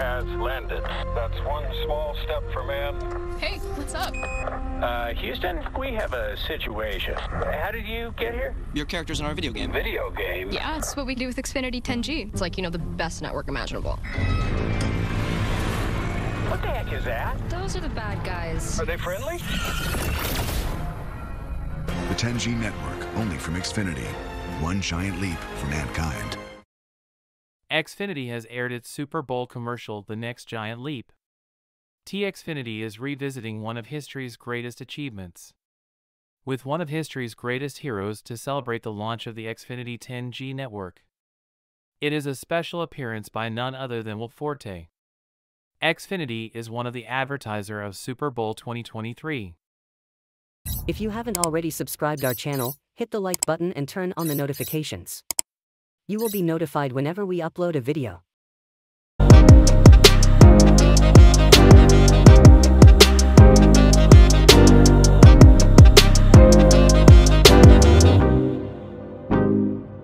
has landed. That's one small step for man. Hey, what's up? Uh, Houston, we have a situation. How did you get here? Your character's in our video game. Video game? Yeah, it's what we do with Xfinity 10G. It's like, you know, the best network imaginable. What the heck is that? Those are the bad guys. Are they friendly? The 10G network, only from Xfinity. One giant leap for mankind. Xfinity has aired its Super Bowl commercial, The Next Giant Leap. TXfinity is revisiting one of history's greatest achievements. With one of history's greatest heroes to celebrate the launch of the Xfinity 10G network. It is a special appearance by none other than Will Forte. Xfinity is one of the advertiser of Super Bowl 2023. If you haven't already subscribed our channel, hit the like button and turn on the notifications. You will be notified whenever we upload a video.